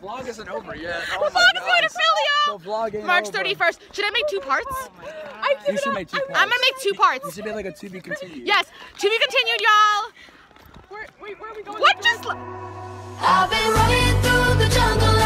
vlog isn't over yet. Oh The my vlog is going to gosh. Philly, The vlog ain't March over. 31st. Should I make two oh parts? I You should make two parts. I'm gonna make two parts. You parts. should be like a to be continued. Yes, to be continued, y'all. Where, wait, where are we going? What just? I've been running through the jungle,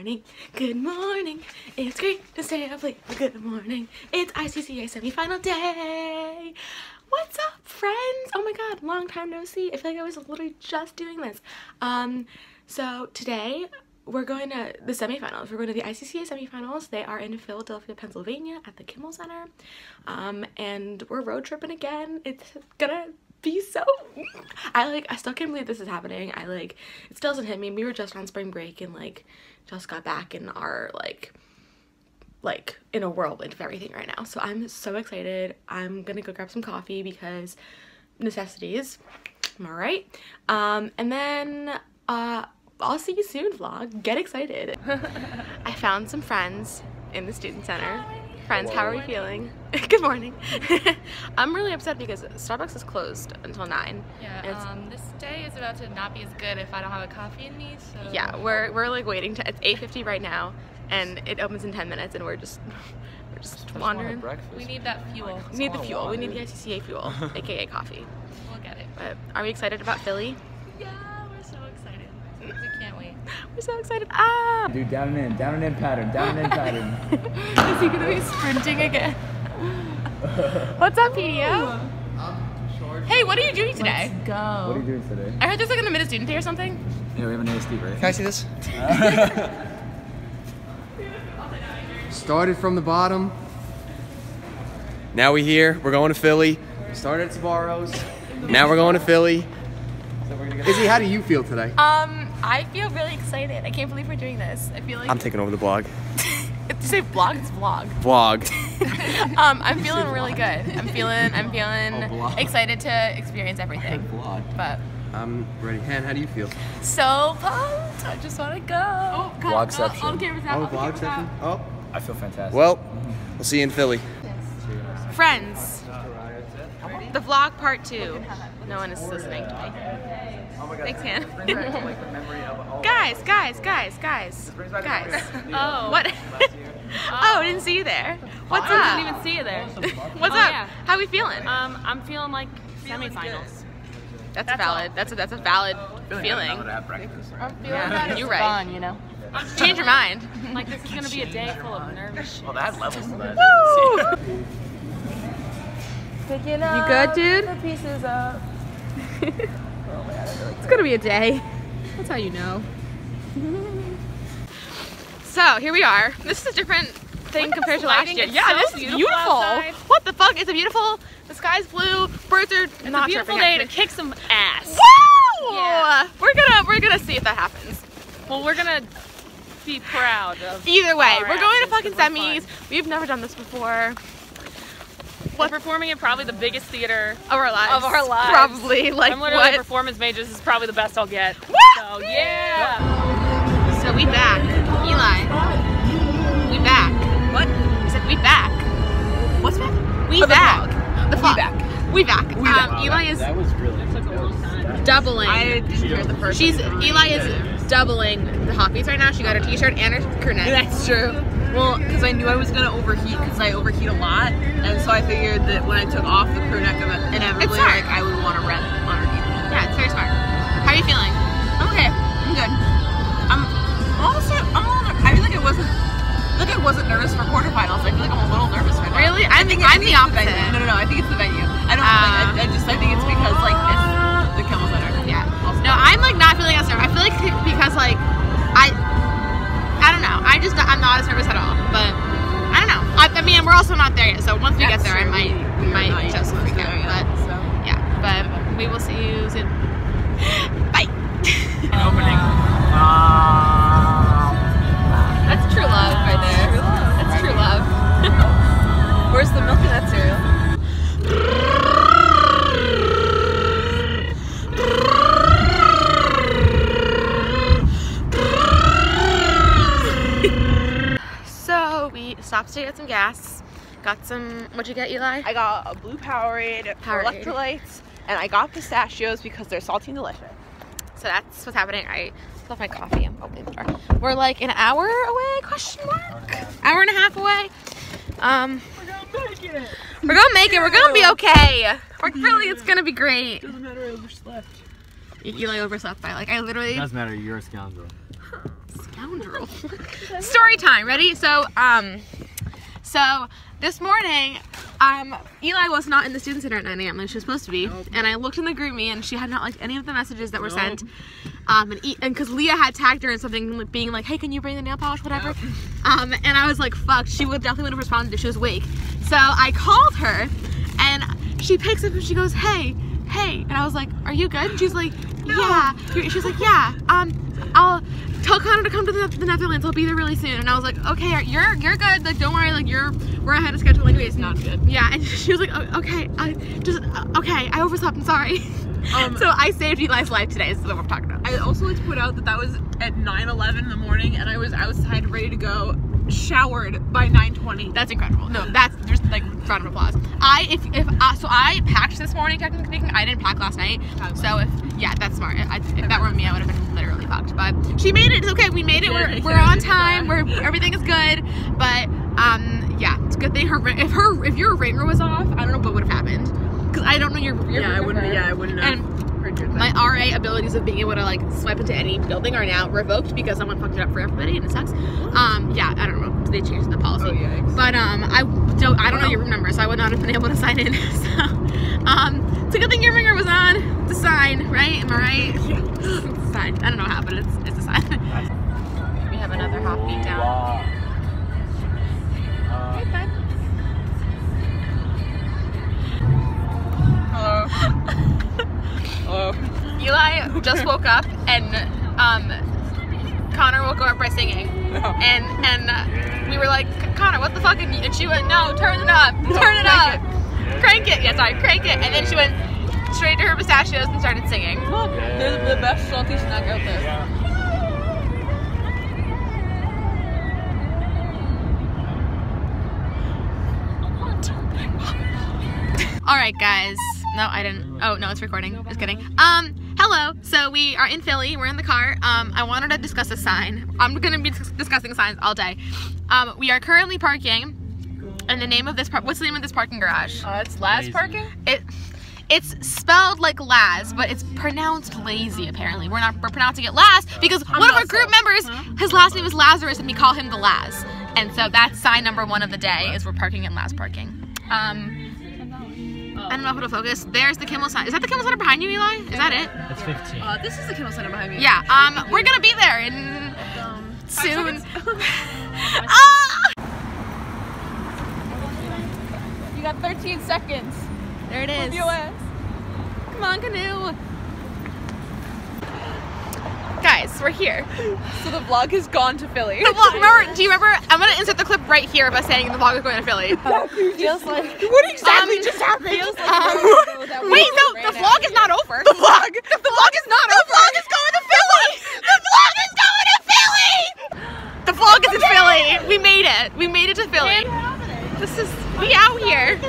morning, good morning. It's great to stay up late. Good morning. It's ICCA semifinal day. What's up, friends? Oh my god, long time no see. I feel like I was literally just doing this. Um, so today we're going to the semifinals. We're going to the ICCA semifinals. They are in Philadelphia, Pennsylvania at the Kimmel Center. Um, and we're road tripping again. It's gonna be so I like I still can't believe this is happening. I like it still doesn't hit me. We were just on spring break and like just got back in our like like in a whirlwind of everything right now. So I'm so excited. I'm gonna go grab some coffee because necessities. I'm I right? Um and then uh I'll see you soon vlog. Get excited. I found some friends in the student center. Friends, how are we feeling? Good morning. I'm really upset because Starbucks is closed until 9. Yeah, um, this day is about to not be as good if I don't have a coffee in me. So Yeah, we're we're like waiting to it's 8:50 right now and it opens in 10 minutes and we're just we're just wandering. we need that fuel. We need the wanna fuel. We need the ICCA fuel, aka coffee. We'll get it. But are we excited about Philly? Yeah, we're so excited. We can't wait. We're so excited. Ah! Dude, down and in, down and in pattern, down and in pattern. Is he gonna be sprinting again? What's up, PDO? Hey, what are you doing today? what are you doing today? I heard there's like an admitted student day or something. Yeah, we have an ASD, right? Can I see this? Started from the bottom. Now we here. We're going to Philly. Started at Sbarro's. Now we're going to Philly. Izzy, how do you feel today? Um, I feel really excited. I can't believe we're doing this. I feel like I'm taking over the blog. Did you say vlog? It's vlog. Vlog. um, I'm feeling really good. I'm feeling, I'm feeling Oh, excited to experience everything. Vlog. But I'm ready. Han, how do you feel? so pumped! I just want to go. Oh, Vlogception. all cameras out. Oh, all vlog cameras out. section? Oh. I feel fantastic. Well, we'll see you in Philly. Friends, the vlog part two. No one is listening to me. Thanks, Han. guys, guys, guys, guys, guys. Oh. What? oh, I didn't see you there. What's I up? didn't even see you there. What's Oh, up? yeah. How we feeling? Um, I'm feeling like semifinals. that's a valid. That's a that's a valid feeling. Yeah, you're right. you know. Change your mind. Like this is gonna be a day full of nervous shit. Well, that has levels to that. Woo! Picking You good, dude? the pieces up. It's gonna be a day. That's how you know. so here we are. This is a different thing compared to last year. It's yeah, so this is beautiful beautiful. What the fuck? It's a beautiful. The sky's blue. Birds are It's not a beautiful day to kick some ass. Woo! Yeah. We're gonna we're gonna see if that happens. Well, we're gonna be proud of. Either way, we're going to fucking semis. fun. We've never done this before. We're performing in probably the biggest theater. Of our lives. Of our lives. Probably. Like I'm literally what? performance majors. This is probably the best I'll get. Woo! So yeah. So we back. Eli. We back. What? I said we back. What's back? We Oh, the back. vlog. The We back. We back. We um, back. Eli is That was really. doubling. I didn't hear the first. She's Eli is doubling the Hofbeats right now. She got her t-shirt and her crew neck. That's true. Well, because I knew I was gonna overheat because I overheat a lot, and so I figured that when I took off the crew neck of it, inevitably, like I would want to rep underneath. Yeah, it's very smart. How are you feeling? I'm okay. I'm good. I'm almost. I'm a little. I feel like I wasn't. I feel like I wasn't nervous for quarterfinals. I feel like I'm a little nervous right now. Really? I think I'm the opposite. No, no, no. I think it's the venue. I don't. Uh, like, I, I just. I think it's because like it's I'm not as nervous at all. But I don't know. I, I mean, we're also not there yet. So once we get That's there, I might We- we might just freak out. yet, But so. yeah, but we will see you soon. Bye. That's true love right there. That's true love. Where's the milk in that cereal? Stopped to get some gas. Got some. What'd you get, Eli? I got a blue Powerade, Powerade. electrolytes, and I got pistachios because they're salty and delicious. So that's what's happening. I left my coffee. I'm opening the door. We're like an hour away? Question mark. Hour and a half away. Um, we're gonna make it. We're gonna make it. We're gonna be okay. We're really, it's gonna be great. Doesn't matter, I overslept. Eli overslept by like I literally Doesn't matter. You're a scoundrel. scoundrel. Story time. Ready? So um, so this morning, um, Eli was not in the student center at 9 a.m. like she was supposed to be, and I looked in the GroupMe and she had not liked any of the messages that were sent. Um, and and because Leah had tagged her in something being like, "Hey, can you bring the nail polish, whatever?" Um, and I was like, "Fuck," she would definitely would have responded if she was awake. So I called her, and she picks up and she goes, "Hey, hey," and I was like, "Are you good?" And she's like, "Yeah." She's like, "Yeah." Um, I'll tell Connor to come to the, the Netherlands. I'll be there really soon. And I was like, "Okay, you're you're good. Like, don't worry. Like, you're we're ahead of schedule. Like, it's not good." Yeah, and she was like, "O- "Okay, I just uh, okay. I overslept. I'm sorry." Um, so I saved Eli's life today. Is what we're talking about. I also like to put out that that was at 9:11 in the morning, and I was outside ready to go, showered by 9:20. That's incredible. No, that's just like round of applause. I if if uh, so I packed this morning. Technically speaking, I didn't pack last night. So if yeah, that's smart. I, if that were me, I would have been literally fucked. But she made it. It's okay. We made it. We're, we're on time. We're everything is good. But um yeah, it's a good thing her if her if your ringer was off, I don't know what would have happened. Cause I don't know your, your Yeah, I wouldn't. Yeah, I wouldn't have And heard your thing. my RA abilities of being able to like swipe into any building are now revoked because someone fucked it up for everybody and it sucks. Um, yeah, I don't know. They changed the policy. Oh, yikes. But um, I don't. I don't know your room number, so I would not have been able to sign in. So, um, it's a good thing your ringer was on. It's a sign, right? Am I right? It's a sign. I don't know how, but it's it's a sign. we have another Hofbeat down. Hey, bud. Hello. Hello. Eli just woke up and um, Connor woke her up by singing. And and uh, we were like, Connor, what the fuck? And, and she went, no, turn it up, turn it crank up, crank it. Yeah, sorry, crank it. And then she went straight to her pistachios and started singing. Look, they're the best salty snack out there. All right, guys. No, I didn't. Oh no, it's recording. Just kidding. Um, hello. So we are in Philly. We're in the car. Um, I wanted to discuss a sign. I'm gonna be discussing signs all day. Um, we are currently parking. And the name of this park. What's the name of this parking garage? Uh, it's last Lazy. parking. It. It's spelled like Laz, but it's pronounced lazy. Apparently, we're not we're pronouncing it Laz because one of our group members, his last name is Lazarus, and we call him the Laz. And so that's sign number one of the day is we're parking in Laz parking. Um, I don't know how to focus. There's the Kimmel sign. Is that the Kimmel Center behind you, Eli? Is that it? That's 15. Uh, this is the Kimmel Center behind me. Yeah. Um, we're gonna be there in Um, soon. ah! you got 13 seconds. There it is. Come on, canoe. Guys, we're here. So the vlog has gone to Philly. The vlog, remember, do you remember? I'm gonna insert the clip right here of us saying the vlog is going to Philly. feels like. What exactly just happened? Feels like Um, a month ago that we wait, no, the vlog is not over. The vlog? The, vlog is not over. The vlog is going to Philly. The vlog is going to Philly. The vlog is in Philly. We made it. We made it to Philly. This is we out here.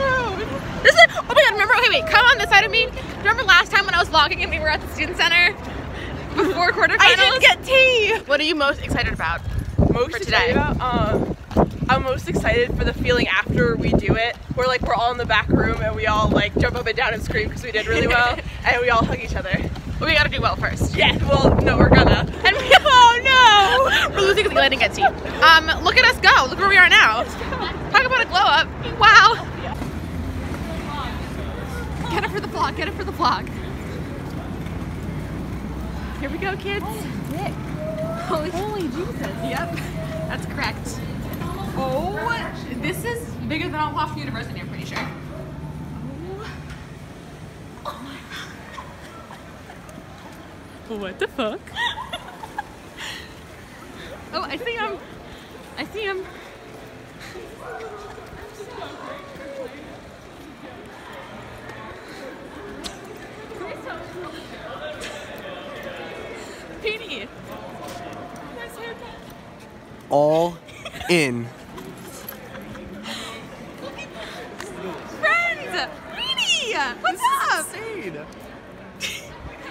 This is oh my god. Remember? Okay, wait. Come on this side of me. Remember last time when I was vlogging and we were at the student center before quarterfinals? I didn't get tea. What are you most excited about? Most For today. about. Um, I'm most excited for the feeling after we do it. We're like we're all in the back room and we all like jump up and down and scream because we did really well, and we all hug each other. Well, we gotta do well first. Yeah. Well, no, we're gonna. And we, oh no! We're losing because Eli didn't get tea. Um, look at us go. Look where we are now. Talk about a glow up. Wow. Get it for the vlog. Get it for the vlog. Here we go, kids. Holy, Holy Jesus. Yep. That's correct. Oh, this is bigger than Boston University, I'm pretty sure. Oh what the fuck? oh, I see him. I see him. All in. Friends! Petey! What's up?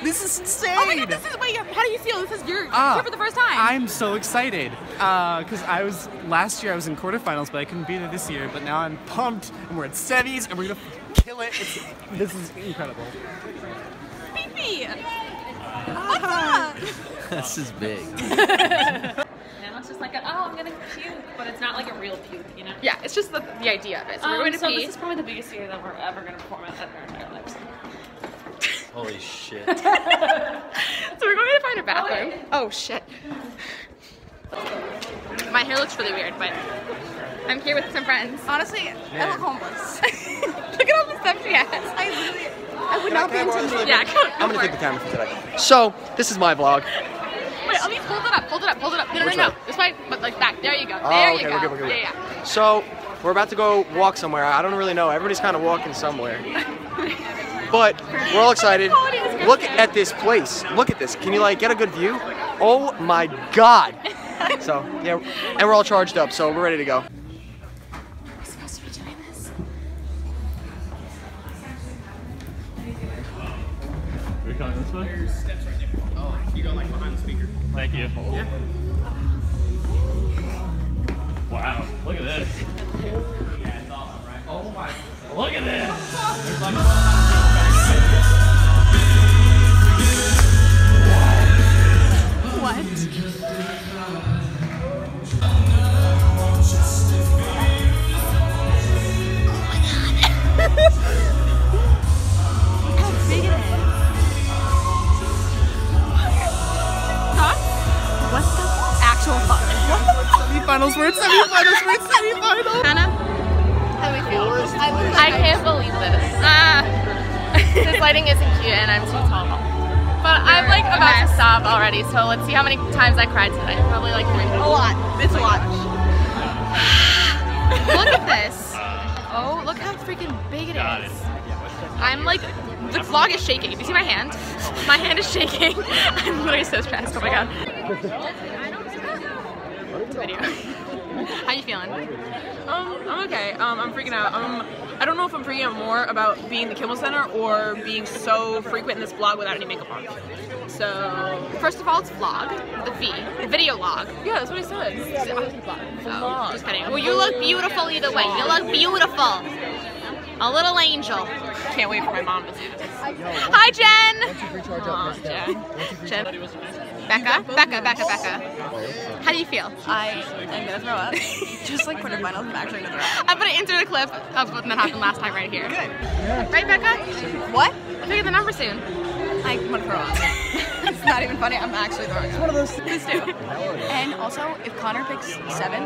This is insane. Oh my god, this is, wait, how do you feel? This is your, Ah, here for the first time. I'm so excited because I was last year I was in quarterfinals, but I couldn't be there this year. But now I'm pumped, and we're at semis, and we're gonna kill it. It's, this is incredible. Petey! What's up? this is big. Now it's just like, a, oh, I'm gonna puke, but it's not like a real puke, you know? Yeah, it's just the, the idea of it. So we're Um, going to so pee. this is probably the biggest year that we're ever gonna perform at in our entire lives. Holy shit. So we're going to find a bathroom. Oh shit. My hair looks really weird, but I'm here with some friends. Honestly, I look homeless. Look at all the stuff she has. I literally, I would not be intimidated. Yeah, come I'm gonna take the camera for today. So, this is my vlog. Let me hold it up. Hold it up. Hold it up. No, no, Which no, way? This way, but like back. There you go. Oh, There okay, you we're go. good, we're good. Yeah, yeah. So, we're about to go walk somewhere. I don't really know. Everybody's kind of walking somewhere. But we're all excited. Look at this place. Look at this. Can you like get a good view? Oh my god. So, yeah, and we're all charged up, so we're ready to go. We're coming this way? Oh, you go like behind the speaker. Thank you. Yeah. Wow, look at this. Oh my. Look at this. What Semifinals. We're at semifinals. We're at semifinals. Hannah? How do we feel? I look I can't believe this. Ah. this lighting isn't cute and I'm too tall. But I'm like about to stop already, so let's see how many times I cried today. Probably like three. a lot. It's a lot. Look at this. Oh, look how freaking big it is. I'm like, the vlog is shaking. Do you see my hand? My hand is shaking. I'm literally so stressed. Oh my god. Video. How you feeling? Um, I'm okay. Um, I'm freaking out. Um, I don't know if I'm freaking out more about being the Kimmel Center or being so frequent in this vlog without any makeup on. So, First of all, it's vlog. The V. Video log. yeah, that's what I said. Oh, just kidding. Well, you look beautiful either way. You look beautiful. A little angel. Can't wait for my mom to see this. Hi, Jen. Aw, Jen. Jen. Becca. Becca. Becca. Becca. How do you feel? I am gonna throw up. Just like quarterfinals, I'm actually gonna throw up. I'm gonna insert a clip of what that happened last time right here. Good. Right, Becca? What? We'll get the number soon. I'm gonna throw up. it's not even funny. I'm actually throwing up. One of those. Please do. And also, if Connor picks seven,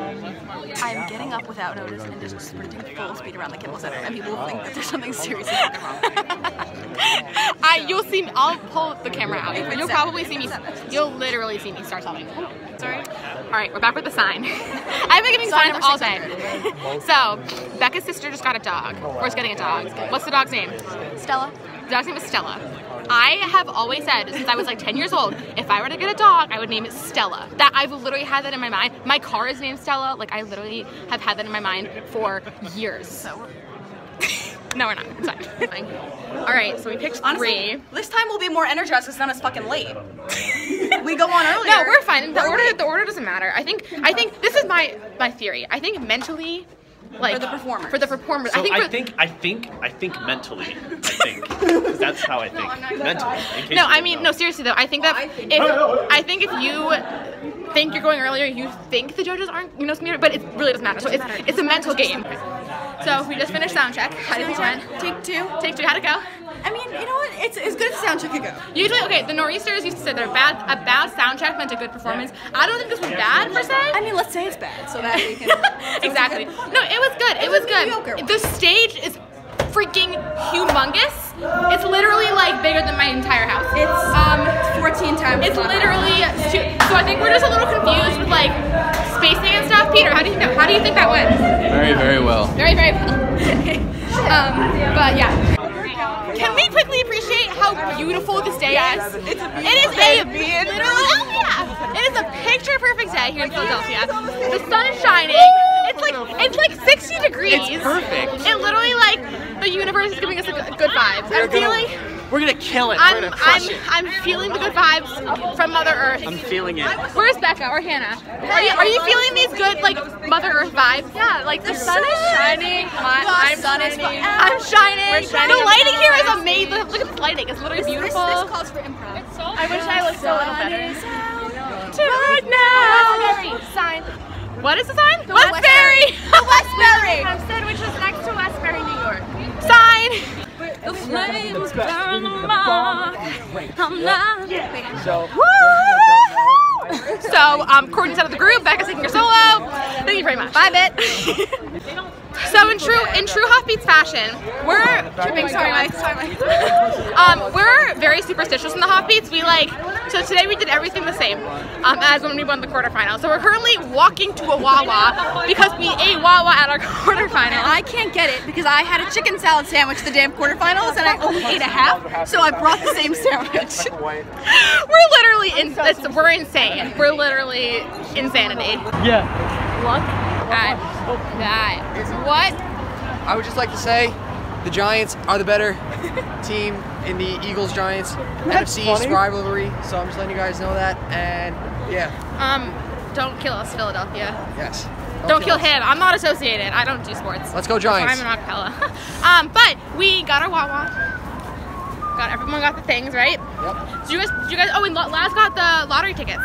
I'm getting up without notice and just sprinting full speed around the Kimmel Center, and people will think that there's something seriously wrong. See me. I'll pull the camera out. You'll seven, probably see me. seven. You'll literally see me start something. Sorry. All right, we're back with the sign. I've been giving Sign signs all day. so, Becca's sister just got a dog. Or is getting a dog. What's the dog's name? Stella. The dog's name is Stella. I have always said since I was like 10 years old, if I were to get a dog, I would name it Stella. That I've literally had that in my mind. My car is named Stella. Like I literally have had that in my mind for years. So, No, we're not. It's fine. It's fine. All right, so we picked honestly, three. this time we'll be more energized because none is fucking late. we go on earlier. No, we're fine. The We're order, late. the order doesn't matter. I think, I think this is my my theory. I think mentally, like For the performers. for the performers. So I think, I think, I think, I think mentally. I think 'Cause that's how I think. mentally. in case No, I mean, know. no, seriously though. I think that I think- if I think if you think you're going earlier, you think the judges aren't, you know, smeared, but it really doesn't matter. So it's it's a mental game. So we just finished sound check. How did it went? Take two. Take two. How'd it go? I mean, you know what? It's as good as sound check could go. Usually, okay, the Nor'easters used to say that a bad a bad sound check meant a good performance. I don't think this was bad per se. I mean, let's say it's bad so that we can. exactly. No, it was good. It, It was, was good. The stage is freaking humongous. It's literally like bigger than my entire house. It's um 14 times. it's literally two, so I think we're just a little confused with like spacing and stuff. Peter, how do you think how do you think that went? Very, very well. Very, very well. um, but yeah. Can we quickly appreciate how beautiful this day is? It's a It is a day to be in. literally, oh yeah, it is a picture perfect day here in Philadelphia. The sun is shining. It's like it's like 60 degrees. It's perfect. It literally like the universe is giving us a good, good vibes. I'm feeling, We're gonna kill it. I'm We're gonna I'm it. I'm feeling the good vibes from Mother Earth. I'm feeling it. Where's Becca or Hannah? Are you are you feeling these good like Mother Earth vibes? Yeah, like the sun is shining. My, I'm sun is shining. I'm shining. We're shining The lighting here is amazing. Look at the lighting. It's literally beautiful. this calls for improv. I wish I looked a little better. Right now. Sign. What is the sign? Westbury. Westbury. Hempstead, which is next to Westbury, New York. Sign. The flames burn mark. I'm not. So, So, um, Courtney's out of the group. Becca's taking her solo. Thank you very much. Bye, bit. so, in true in true Hofbeats fashion, we're tripping. Sorry, Mike. Sorry, Mike. Um, we're very superstitious in the Hofbeats. We like so today we did everything the same um, as when we won the quarterfinal. So we're currently walking to a Wawa because we ate Wawa at our quarterfinal. I can't get it because I had a chicken salad sandwich the day of quarterfinals and I only ate a half, so I brought the same sandwich. we're literally in. It's, we're insane. We're literally insanity. yeah. Look at that. What? I would just like to say the Giants are the better team in the Eagles Giants NFC East rivalry. So I'm just letting you guys know that. And yeah, Um, don't kill us, Philadelphia. yes. Don't, kill us. him. I'm not associated. I don't do sports. Let's go Giants. I'm an acapella. um, but we got our Wawa. Got everyone got the things right. Yep. Did you guys? Did you guys? Oh, and La- Laz got the lottery tickets.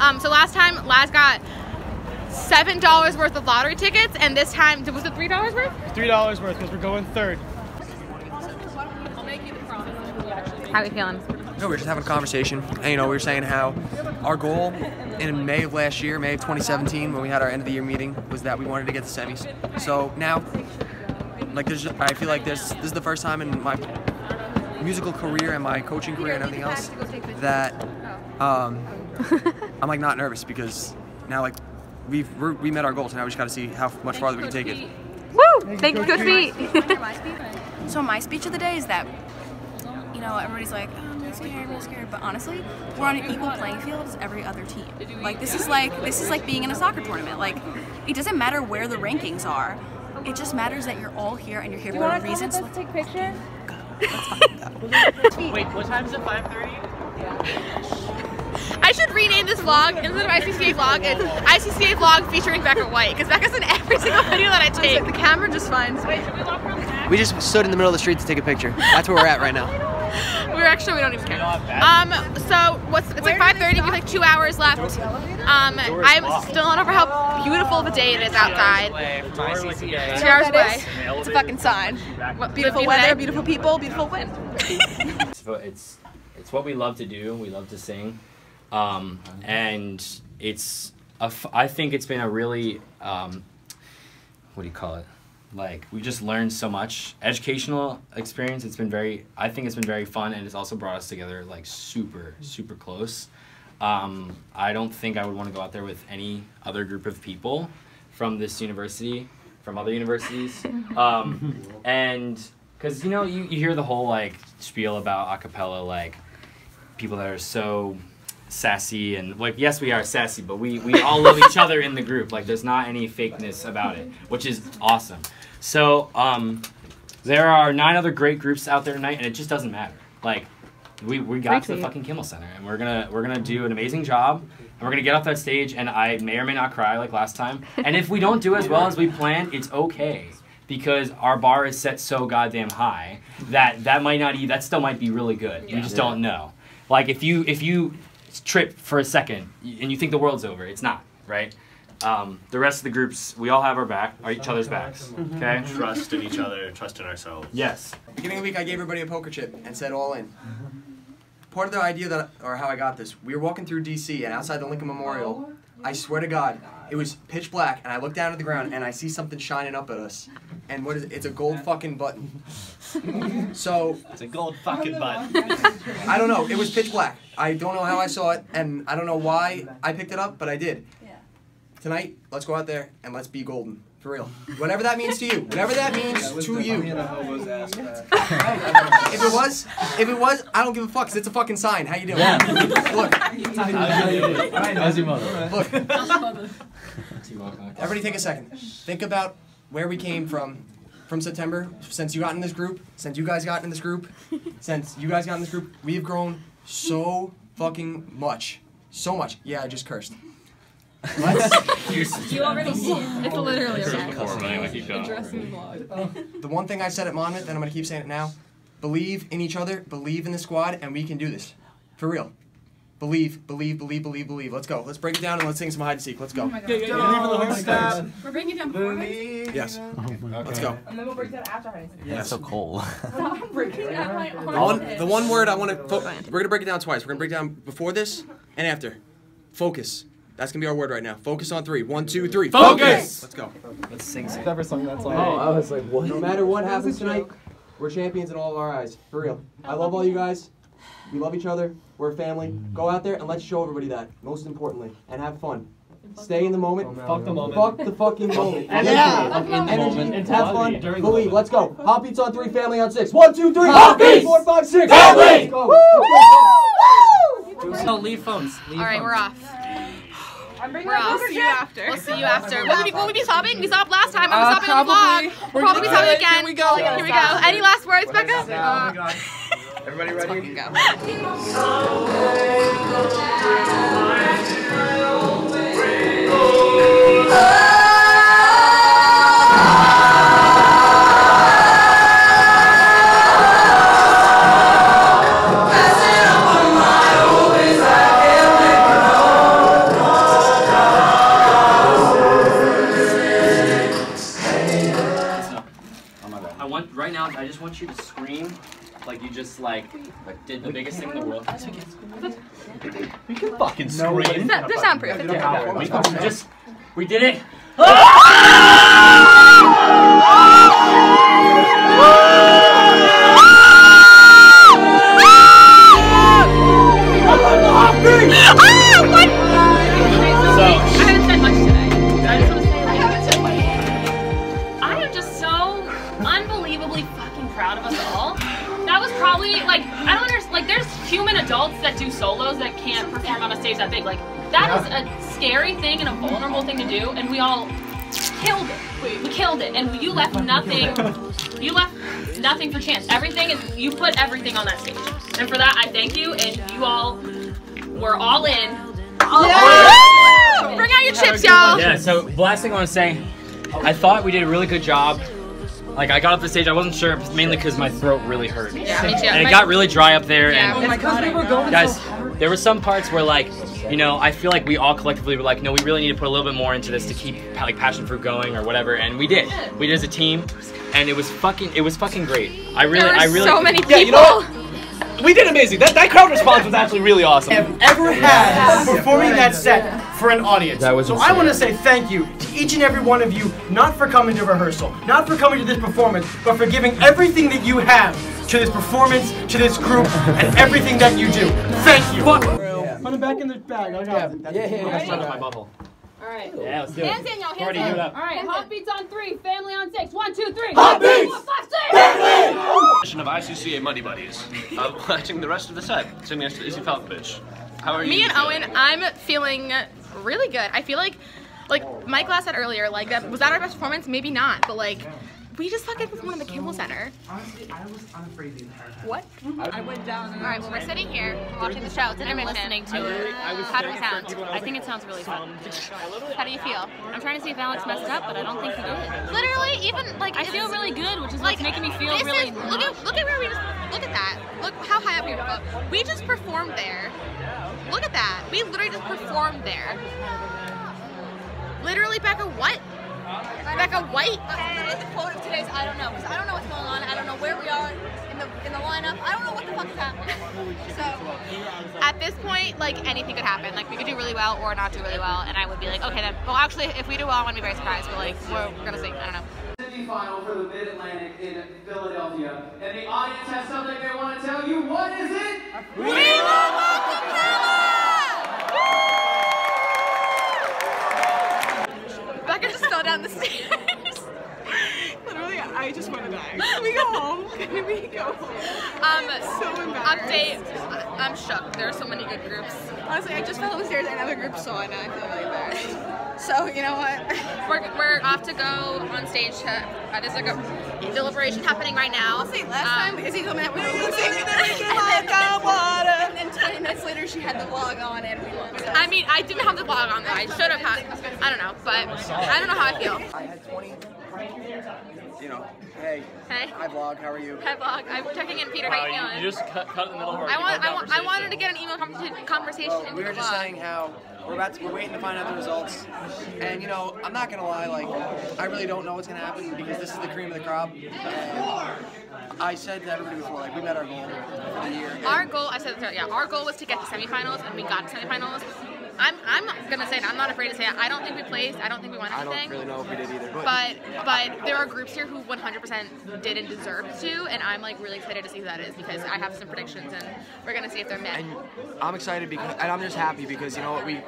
Um, so last time Laz got seven dollars worth of lottery tickets, and this time was it three dollars worth? Three dollars worth because we're going third. How are you feeling? No, we were just having a conversation, and you know, we were saying how our goal in May of last year, May of 2017, when we had our end of the year meeting, was that we wanted to get the semis. So now, like, there's, I feel like this, this is the first time in my musical career and my coaching career and everything else that um, I'm like not nervous because now like we've we're, met our goals and now we just got to see how much farther we can take it. Woo! Thank you, Coach Pete. So my speech of the day is that, you know, everybody's like, oh, I'm really scared, I'm really scared. But honestly, we're on an equal playing field as every other team. Like this is like this is like being in a soccer tournament. Like it doesn't matter where the rankings are. It just matters that you're all here and you're here for a reason. So let's take picture? Wait, what time is it? 5:30. I should rename this vlog instead of ICCA vlog. It's ICCA vlog featuring Becca White because Becca's in every single video that I take. the camera just finds me. We just stood in the middle of the street to take a picture. That's where we're at right now. We're actually we don't even care. Um, so what's it's like 5:30. We have like two hours left. Um, I'm still not over how beautiful of a day it is outside. Two hours away. It's a fucking sign. What, Beautiful day? weather, beautiful people, beautiful wind. it's, it's it's what we love to do. We love to sing, um, and it's a f- I think it's been a really um, what do you call it? Like we just learned so much educational experience. It's been very I think it's been very fun, and it's also brought us together like super super close. Um, I don't think I would want to go out there with any other group of people from this university, from other universities, um, and because you know you, you hear the whole like spiel about acapella like people that are so sassy and like yes we are sassy but we we all love each other in the group. Like there's not any fakeness about it which is awesome. So um there are nine other great groups out there tonight and it just doesn't matter. Like we, we got to the fucking Kimmel Center and we're gonna we're gonna do an amazing job and we're gonna get off that stage and I may or may not cry like last time. And if we don't do as well as we planned it's okay because our bar is set so goddamn high that that might not e- that still might be really good. We just don't know. Like if you if you trip for a second and you think the world's over it's not right Um, the rest of the groups, we all have our back, our each other's backs. Okay. Trust in each other, trust in ourselves. Yes. Beginning of the week, I gave everybody a poker chip and said all in. Part of the idea that, or how I got this, we were walking through DC and outside the Lincoln Memorial, I swear to God, it was pitch black and I look down at the ground and I see something shining up at us. And what is it? It's a gold fucking button. so It's a gold fucking button. I don't know. It was pitch black. I don't know how I saw it, and I don't know why I picked it up, but I did. Yeah. Tonight, let's go out there and let's be golden. For real. Whatever that means to you. Whatever that means to you. if it was, if it was, I don't give a fuck. Cause it's a fucking sign. How you doing? Yeah. Look. How's your mother? Look. Everybody take a second. Think about where we came from from September, since you got in this group, since you guys got in this group, since you guys got in this group, we have grown so fucking much. So much. Yeah, I just cursed. You already see it. It's literally okay. The one thing I said at Monmouth, and I'm gonna keep saying it now, believe in each other, believe in the squad, and we can do this. For real. Believe, believe, believe, believe, believe. Let's go. Let's break it down and let's sing some hide and seek. Let's go. Oh we're bringing it down before Yes. Oh let's go. And then we'll break that after high Yeah, it's so cold. Stop breaking down my The one, the one word I want to. Fo- we're gonna break it down twice. We're gonna break it down before this and after. Focus. That's gonna be our word right now. Focus on three. One, two, three. Focus! Let's go. Let's sing some. Never sung that song. Oh, I was like, what? No matter what happens tonight, we're champions in all of our eyes. For real. I love all you guys. We love each other. We're a family. Go out there and let's show everybody that. Most importantly, and have fun. Stay in the moment. Fuck the moment. Fuck the fucking moment. And Yeah. fuck in the Energy. moment. And Have fun. during Believe. Let's go. Hofbeats on three. Family on six. One, two, three. Hot Three, beats. four, five, six. Family. Let's go. Let's go. No, leave phones. Leave All right, we're off. I'm bringing We're my off. poker chip after. We'll see you after. Will we, will we be sobbing? We sobbed last time. I'm Uh, sobbing on the probably. vlog. We're We'll probably be gonna sobbing again. Here we go. Here we go. Any last words, Becca? Uh, Everybody ready? I just like did the biggest thing in the world. We can fucking No way. scream. They're they're soundproof. It's okay. We can just we did it. unbelievably fucking proud of us all. That was probably like I don't understand. Like, there's human adults that do solos that can't perform on a stage that big. Like, that is a scary thing and a vulnerable thing to do, and we all killed it. We killed it, and you left nothing. You left nothing for chance. Everything is you put everything on that stage, and for that I thank you. And you all were all in. Bring out your chips, y'all. Yeah. So last thing I want to say, I thought we did a really good job. Like I got up the stage, I wasn't sure, mainly because my throat really hurt. Yeah, me too. And it My- got really dry up there. Yeah. And Oh my God, we were going guys, so there were some parts where like, you know, I feel like we all collectively were like, no, we really need to put a little bit more into this to keep like passion fruit going or whatever, and we did. We did as a team, and it was fucking, it was fucking great. I really, There were I really. so many people. Yeah, you know what? We did amazing. That, that crowd response was actually really awesome. Have ever had performing that set for an audience. That was so I want to say thank you to each and every one of you, not for coming to rehearsal, not for coming to this performance, but for giving everything that you have to this performance, to this group, and everything that you do. Thank you. Put it back in the bag. I got it. Yeah, yeah, That's part of my bubble. All right. Yeah, let's do it. Hands in, y'all. Hands Cordy, in. do it up. All right. Hofbeats on three. Family on six. One, two, three. Hofbeats! Four, five, six. Edition of ICCA Muddy Buddies. Uh, watching the rest of the set, sitting next to Izzy Falkovich. How are you? Me and feeling? Owen, I'm feeling really good. I feel like, like Mike last said earlier, like that was that our best performance? Maybe not, but like we just fucking performed in the Kimmel Center. Honestly, I was unafraid the entire time. What? I went down. All right, well we're sitting here watching the show. It's intermission. Listening to it. How does it sound? I think it sounds really fun. How do you feel? I'm trying to see if Alex messed up, but I don't think he did. Literally, even like I feel really good, which is like making me feel this really. is- look at look at where we just look at that. Look how high up we were. We just performed there. Look at that. We literally just performed there. Literally Becca what? Becca White? Quote of today's I don't know because I don't know what's going on. I don't know where we are in the in the lineup. I don't know what the fuck is happening. So At this point, like anything could happen. Like we could do really well or not do really well, and I would be like, okay then. Well, actually, if we do well, I'm gonna be very surprised. But like, we're, we're gonna see. I don't know. Semifinal for the Mid Atlantic in Philadelphia, and the audience has something they want to tell you. What is it? We love Becca just fell down the stairs. Literally, I just want to die. Can we go home? Can we go home? Um, so embarrassed. update. I- I'm shook. There are so many good groups. Honestly, I just fell down the stairs and another group saw it and I feel really embarrassed. So, you know what? We're, we're off to go on stage. To, uh, there's like a deliberation happening right now. Um, See, last time Izzy told me that we were losing, and then we came on got water. And then 20 minutes later, she had the vlog on and we won. I mean, I didn't have the vlog on there. I should have had. I don't know, but I don't know how I feel. I had 20. You know, hey. Hey. Hi vlog, how are you? Hi vlog. I'm checking in, Peter. How you Wow, feeling? you, you just cut, cut in the middle of our I want, I want, I wanted to get an email conversation, conversation Well, into we the were just vlog. saying how we're about to, we're waiting to find out the results, and you know, I'm not gonna lie, like I really don't know what's gonna happen because this is the cream of the crop. And I said to everybody before, like we met our goal for the year. Our goal, I said, yeah, our goal was to get to semifinals, and we got to semifinals. I'm, I'm gonna say it. I'm not afraid to say it. I don't think we placed. I don't think we won anything. I don't really know if we did either, but, But but there are groups here who 100% did and deserve to, and I'm like really excited to see who that is because I have some predictions, and we're gonna see if they're met. and I'm excited because, and I'm just happy because you know what we.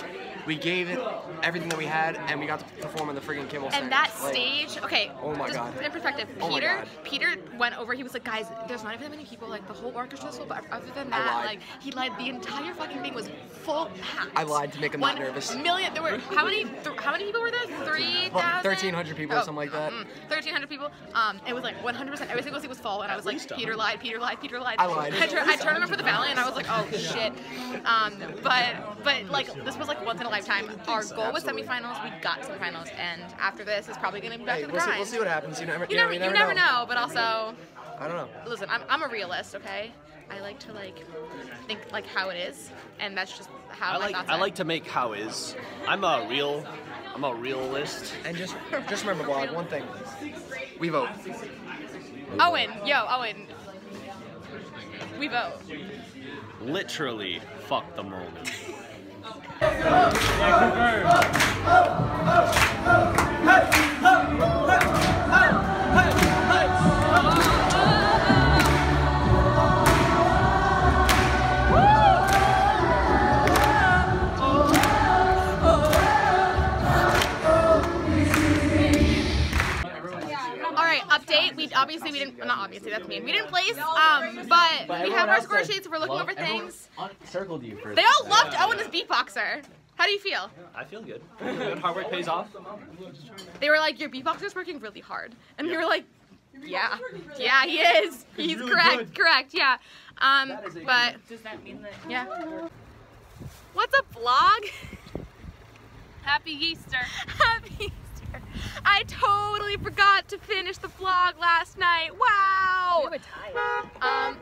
We gave it everything that we had, and we got to perform on the friggin' Kimmel Center. And that Like, stage, okay. Oh my just God. In perspective, Oh my Peter, God. Peter went over. He was like, guys, there's not even that many people. Like the whole orchestra's full, but other than that, like he lied. The entire fucking thing was full packed. I lied to make him not nervous. Million. There were how many? Th- how many people were there? Three Well, thousand. 1,300 people or something like that. Mm, 1,300 people. Um, it was like 100%. Every single seat was full, and I was like, Peter lied. Peter lied. Peter lied. I lied. I, tur- I turned over for the valley, and I was like, oh shit. Um, but but like this was like once in a lifetime. Our goal was semifinals. We got semifinals, and after this is probably gonna be back Hey, to the we'll see, grind. we'll see what happens. You never, You never, you never, know. But also, I don't know. listen, I'm, I'm a realist, okay? I like to like think like how it is, and that's just how I my like thoughts I are. like to make how is. I'm a real I'm a realist. And just just remember, vlog, one thing. We vote. Owen, yo, Owen. We vote. Literally, fuck the moment. All right, update. We obviously we didn't. Not obviously, that's mean. We didn't place. Um, but, we have our score sheets. We're looking over things. Circled you for They all loved Owen as beatboxer. How do you feel? I feel good. Good hard work pays off. They were like, your beatboxer's working really hard, and we were like, yeah, yeah, he is. He's correct, correct, yeah. Um, but does that mean that? Yeah. What's up, vlog? Happy Easter. Happy Easter. I totally forgot to finish the vlog last night. Wow. Um.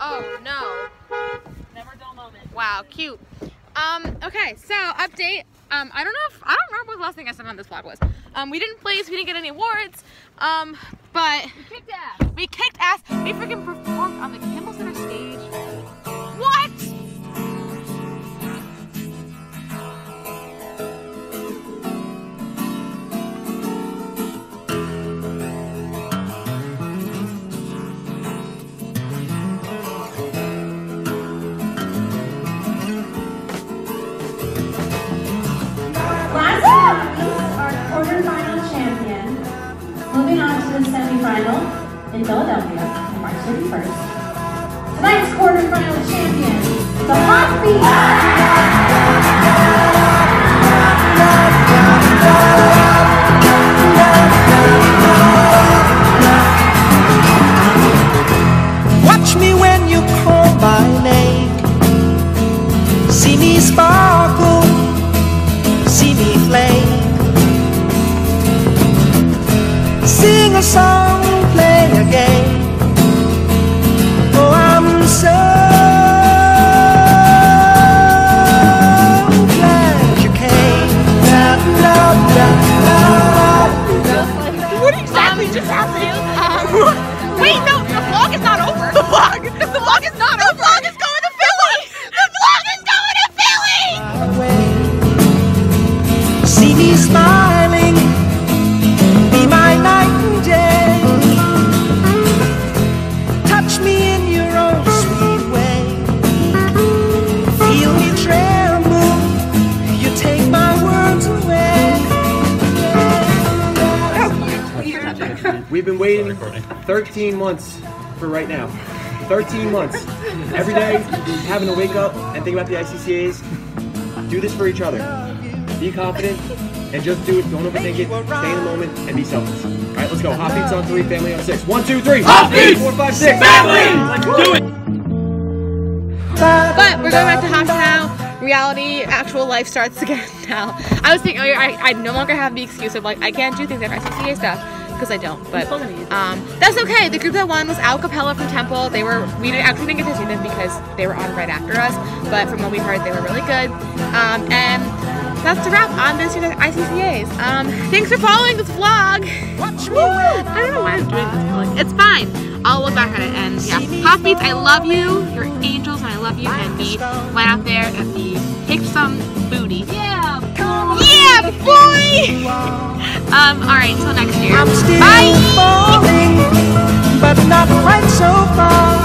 Oh no. Never dull moment. Wow, cute. Um, okay, so update. Um, I don't know if I don't remember what the last thing I said on this vlog was. Um, we didn't place, we didn't get any awards. Um, but We kicked ass. we kicked ass. We freaking performed on the Kimmel Philadelphia on March 31st. Tonight's quarterfinal champion, the Heartbeat. 13 months for right now. 13 months. Every day, having to wake up and think about the ICCAs. Do this for each other. Be confident and just do it. Don't overthink it. Stay in the moment and be selfless. All right, let's go. Hofbeats on three, family on six. One, two, three. Hofbeats! Four, five, six. Family! Let's do it. But we're going back to house now. Reality, actual life starts again now. I was thinking oh, earlier, I, I no longer have the excuse of like I can't do things like ICCA stuff because I don't. But um, that's okay. The group that won was OwlCapella from Temple. They were we didn't, actually didn't get to see them because they were on right after us. But from what we heard, they were really good. Um, and that's the wrap on this year's ICCAs. Um, thanks for following this vlog. I don't know why I'm doing this. Vlog. It's fine. I'll look back at it and yeah. Hofbeats, I love you. You're angels and I love you. And we went out there and we kicked some booty. Yeah, Yeah, boy! um, alright, until next year. I'm still Bye! falling, but not quite so far.